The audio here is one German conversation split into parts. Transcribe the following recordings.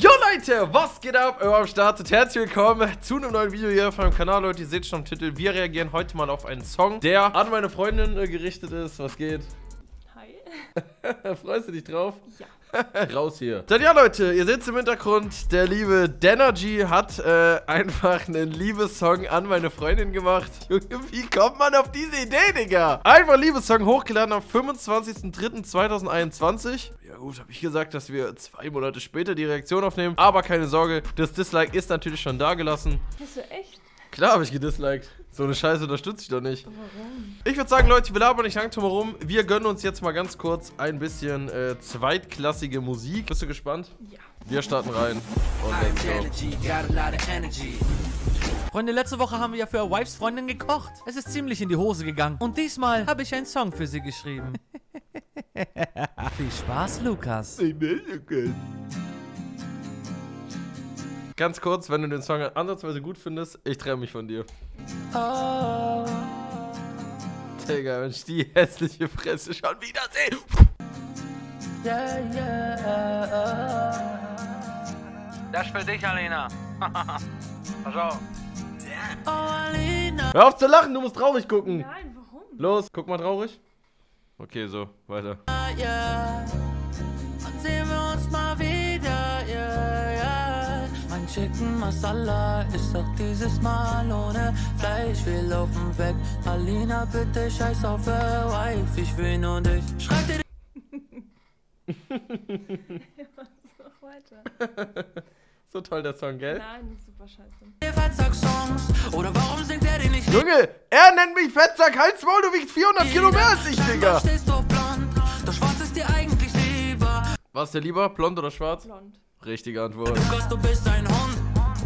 Jo Leute, was geht ab? Immer am Start und herzlich willkommen zu einem neuen Video hier auf meinem Kanal. Leute, ihr seht schon am Titel, wir reagieren heute mal auf einen Song, der an meine Freundin äh, gerichtet ist. Was geht? Hi. Freust du dich drauf? Ja. Raus hier. Dann ja, Leute, ihr seht im Hintergrund, der liebe Denergy hat äh, einfach einen Liebessong an meine Freundin gemacht. Junge, wie kommt man auf diese Idee, Digga? Einfach Liebessong hochgeladen am 25.03.2021. Ja gut, habe ich gesagt, dass wir zwei Monate später die Reaktion aufnehmen. Aber keine Sorge, das Dislike ist natürlich schon da gelassen. Hast du echt? Klar habe ich gedisliked. So eine Scheiße unterstütze ich doch nicht. Warum? Ich würde sagen, Leute, wir labern nicht lang drum herum. Wir gönnen uns jetzt mal ganz kurz ein bisschen äh, zweitklassige Musik. Bist du gespannt? Ja. Wir starten rein. Und let's go. Freunde, letzte Woche haben wir ja für Wives Freundin gekocht. Es ist ziemlich in die Hose gegangen. Und diesmal habe ich einen Song für sie geschrieben. Viel Spaß, Lukas. Ganz kurz, wenn du den Song ansatzweise gut findest, ich trenne mich von dir. Oh. Digga, wenn ich die hässliche Fresse schon wieder sehe. Yeah, yeah. Das ist für dich, Alina. Schau. Oh, Alina. Hör auf zu lachen, du musst traurig gucken. Nein, warum? Los, guck mal traurig. Okay, so, weiter. Yeah. Und sehen wir uns mal wieder, Chicken Masala ist auch dieses Mal ohne Fleisch. Wir laufen weg. Alina, bitte scheiß auf der Wife. Ich will nur dich. Schreib dir weiter. So toll der Song, gell? Nein, das ist super scheiße. Oder warum singt er die nicht? Junge, er nennt mich Fettsack, halt's Maul, du wiegst 400 Kilo mehr als ich, Digga. Blond, doch schwarz ist dir eigentlich lieber. Was dir lieber, blond oder schwarz? Blond. Richtige Antwort. Lukas, du bist ein Hund.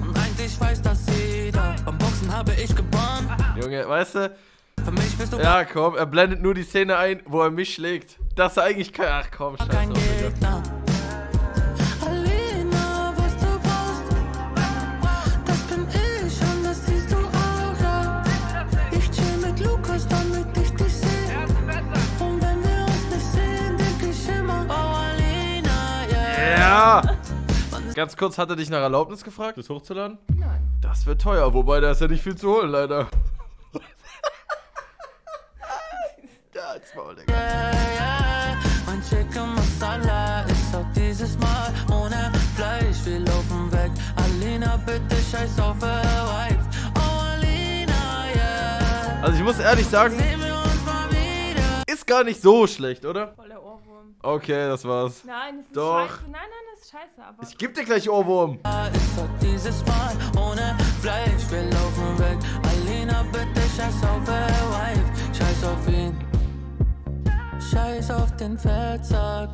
Und eigentlich weiß das jeder. Beim Boxen habe ich gewonnen. Junge, weißt du, Für mich bist du ja komm, er blendet nur die Szene ein, wo er mich schlägt. Das ist eigentlich kein, ach komm, scheiß kein. Gegner. Ganz kurz, hat er dich nach Erlaubnis gefragt, das hochzuladen? Nein. Das wird teuer, wobei da ist ja nicht viel zu holen, leider. ja, als Maul, Digga. Mein Chicken Masala ist auch dieses Mal ohne Fleisch. Wir laufen weg. Alina, bitte scheiß auf Wife. Oh, Alina, yeah. Also ich muss ehrlich sagen, ist gar nicht so schlecht, oder? Voll der Ohrwurm. Okay, das war's. Nein, das ist Doch. scheiße. Nein, nein, das ist scheiße, aber. Ich geb dir gleich Ohrwurm. Auch dieses Mal ohne Fleisch. Wir laufen weg. Alina, bitte scheiß auf der Wife. Scheiß auf ihn. Scheiß auf den Fettsack.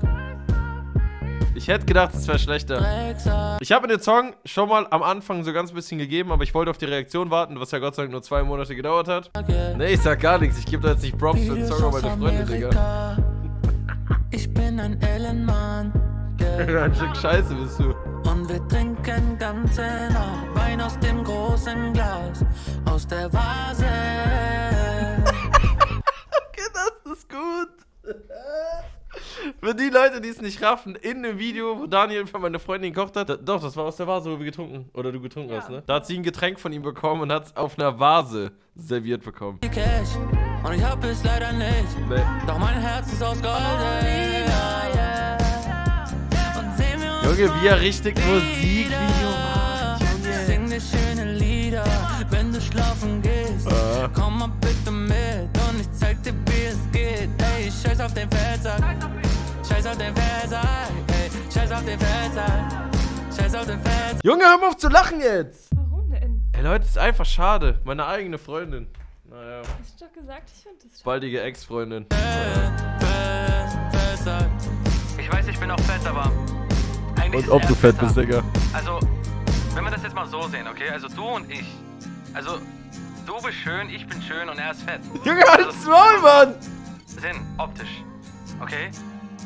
Ich hätte gedacht, es wäre schlechter. Ich habe mir den Song schon mal am Anfang so ganz bisschen gegeben, aber ich wollte auf die Reaktion warten, was ja Gott sei Dank nur zwei Monate gedauert hat. Nee, ich sag gar nichts. Ich gebe da jetzt nicht Props für den Song an aus meine Freunde, Digga. Ein Stück Scheiße bist du. Und wir trinken ganze Nacht Wein aus dem großen Glas, aus der Vase. Okay, das ist gut. Für die Leute, die es nicht raffen, in dem Video, wo Daniel für meine Freundin gekocht hat, da, doch, das war aus der Vase, wo wir getrunken, oder du getrunken Ja. hast, ne? Da hat sie ein Getränk von ihm bekommen und hat es auf einer Vase serviert bekommen. Cash. Und ich hab es leider nicht. Nee. Doch mein Herz ist aus Gold. Junge, wie er richtig Musikvideo wieder. macht, Junge. Sing dir schöne Lieder, wenn du schlafen gehst. Komm mal bitte mit und ich zeig dir, wie es geht. Ey, scheiß auf den Fettsack. Scheiß auf den Fettsack. Ey, scheiß auf den Fettsack. Scheiß auf den Fettsack. Junge, hör mal auf zu lachen jetzt! Warum denn? Ey Leute, ist einfach schade. Meine eigene Freundin. Naja, Hast du doch gesagt, ich finde das baldige Ex-Freundin. Ich weiß, ich bin auch fett, aber. Eigentlich Und ob du fett bist, Digga. Also, wenn wir das jetzt mal so sehen, okay? Also du und ich. Also, du bist schön, ich bin schön und er ist fett. Junge, halt's Maul, Mann! Sinn, optisch. Okay?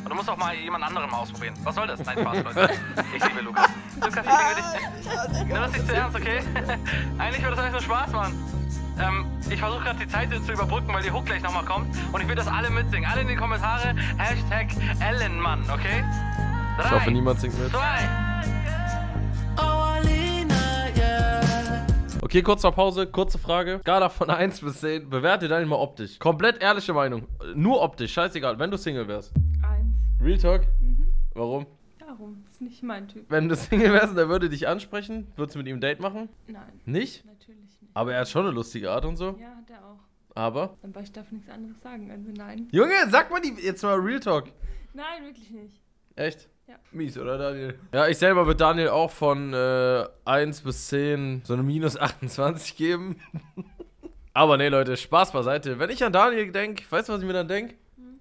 Und du musst auch mal jemand anderem ausprobieren. Was soll das? Nein, Spaß, Leute. Ich liebe Lukas. Lukas, ich liebe dich. Nimm das nicht zu ernst, okay? Eigentlich wird das alles nur Spaß, Mann. Ähm, ich versuche gerade die Zeit zu überbrücken, weil die Hook gleich nochmal kommt. Und ich will, dass alle mitsingen. Alle in die Kommentare. Hashtag Ellenmann, okay? Ich hoffe, niemand singt mit. Okay, kurzer Pause, kurze Frage. Skala von 1 bis 10. Bewerte deine mal optisch. Komplett ehrliche Meinung. Nur optisch, scheißegal. Wenn du Single wärst. 1. Real Talk? Mhm. Warum? Warum? Ist nicht mein Typ. Wenn du Single wärst, und er würde dich ansprechen. Würdest du mit ihm ein Date machen? Nein. Nicht? Natürlich nicht. Aber er hat schon eine lustige Art und so. Ja, hat er auch. Aber? Aber ich darf nichts anderes sagen, also nein. Junge, sag mal die, jetzt mal Real Talk. Nein, wirklich nicht. Echt? Ja. Mies, oder Daniel? Ja, ich selber würde Daniel auch von äh, 1 bis 10 so eine minus 28 geben. Aber nee, Leute, Spaß beiseite. Wenn ich an Daniel denke, weißt du, was ich mir dann denke?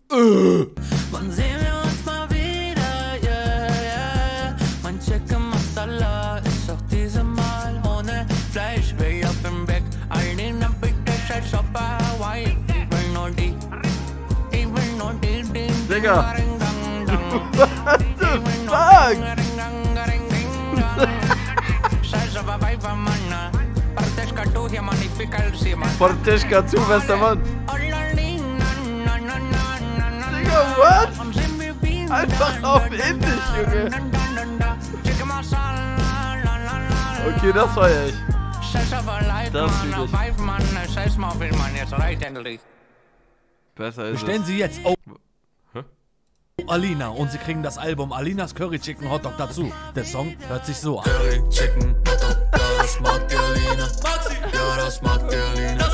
Wann sehen wir uns mal wieder? Yeah, yeah. Mein Chicken Masala ist auch dieses Mal ohne Fleisch. Way up im Back, all den der Scheiß auf Hawaii. Ich will nur die, ich will nur die, die, die. Digga. Mann. Portischka zu, bester Mann. Digga, what? Einfach auf Indisch, Junge. Okay, das feier ich. Das fühl ich. Besser ist Bestellen es. Sie jetzt oh? Alina und Sie kriegen das Album Alinas Curry Chicken Hot Dog dazu. Der Song hört sich so an. Curry, Chicken, Hotdog, ja, das mag die Alina. Ja, das mag die Alina.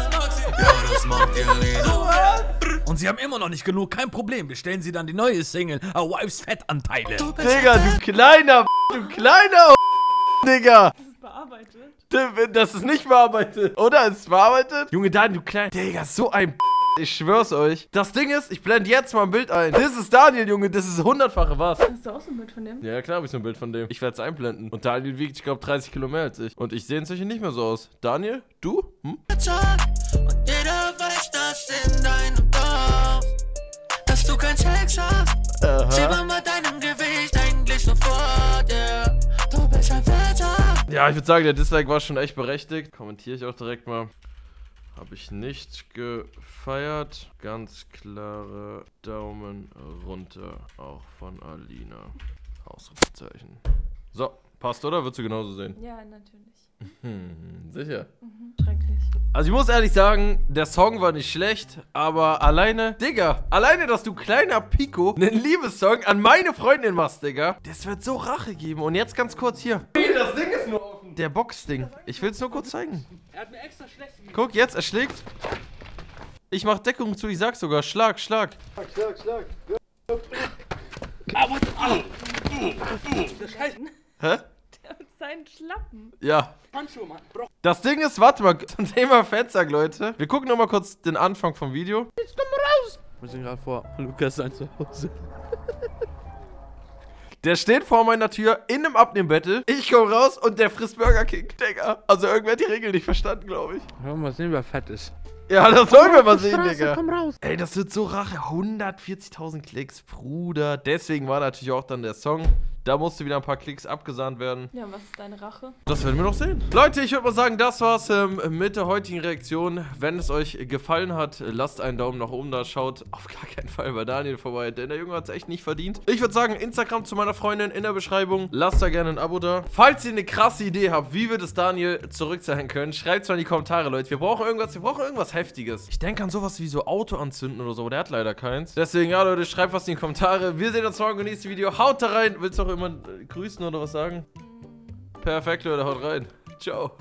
Ja, das mag die Alina. Und Sie haben immer noch nicht genug, kein Problem. Bestellen Sie dann die neue Single A Wife's Fettanteile. Digga, du kleiner, du kleiner, Digga. Das ist bearbeitet. Das ist nicht bearbeitet. Oder? Ist es bearbeitet? Junge, Daniel, du kleiner. Digga, so ein Ich schwör's euch. Das Ding ist, ich blende jetzt mal ein Bild ein. Das ist Daniel, Junge. Das ist hundertfache was. Hast du auch so ein Bild von dem? Ja, klar habe ich so ein Bild von dem. Ich werde es einblenden. Und Daniel wiegt, ich glaube, 30 Kilo mehr als ich. Und ich sehe inzwischen nicht mehr so aus. Daniel, du? Hm? Und jeder weiß, dass in deinem Dorf, dass du kein Sex hast. Sieh Aha. mal mit deinem Gewicht eigentlich sofort, yeah. Du bist ein Fetter. Ja, ich würde sagen, der Dislike war schon echt berechtigt. Kommentiere ich auch direkt mal. Habe ich nicht gefeiert. Ganz klare Daumen runter. Auch von Alina. Ausrufezeichen. So, passt, oder? Würdest du genauso sehen? Ja, natürlich. Hm, sicher. Schrecklich. Also ich muss ehrlich sagen, der Song war nicht schlecht, aber alleine, Digga, alleine, dass du kleiner Pico einen Liebessong an meine Freundin machst, Digga, das wird so Rache geben. Und jetzt ganz kurz hier. Das Ding ist nur. Der Boxding. Ich will es nur kurz zeigen. Er hat mir extra schlecht Guck, jetzt, er schlägt. Ich mach Deckung zu, ich sag sogar, Schlag, Schlag. Hä? Der mit seinen Schlappen. Ja. Das Ding ist, warte mal, zum Thema Fettsack, Leute. Wir gucken noch mal kurz den Anfang vom Video. Wir sind gerade vor Lukas sein Zuhause. Der steht vor meiner Tür in einem Abnehmbattle. Ich komme raus und der frisst Burger King. Digga. Also irgendwer hat die Regel nicht verstanden, glaube ich. Wollen wir mal sehen, wer fett ist. Ja, das sollen wir mal sehen, Digga. Komm raus. Ey, das wird so Rache. 140.000 Klicks, Bruder. Deswegen war natürlich auch dann der Song. Da musste wieder ein paar Klicks abgesahnt werden. Ja, was ist deine Rache? Das werden wir noch sehen. Leute, ich würde mal sagen, das war's ähm, mit der heutigen Reaktion. Wenn es euch gefallen hat, lasst einen Daumen nach oben da. Schaut auf gar keinen Fall bei Daniel vorbei, denn der Junge hat es echt nicht verdient. Ich würde sagen, Instagram zu meiner Freundin in der Beschreibung. Lasst da gerne ein Abo da. Falls ihr eine krasse Idee habt, wie wir das Daniel zurückzahlen können, schreibt es mal in die Kommentare, Leute. Wir brauchen irgendwas, wir brauchen irgendwas Heftiges. Ich denke an sowas wie so Auto anzünden oder so, aber der hat leider keins. Deswegen, ja, Leute, schreibt was in die Kommentare. Wir sehen uns morgen im nächsten Video. Haut da rein. Willst du auch jemand grüßen oder was sagen? Perfekt, Leute, haut rein. Ciao.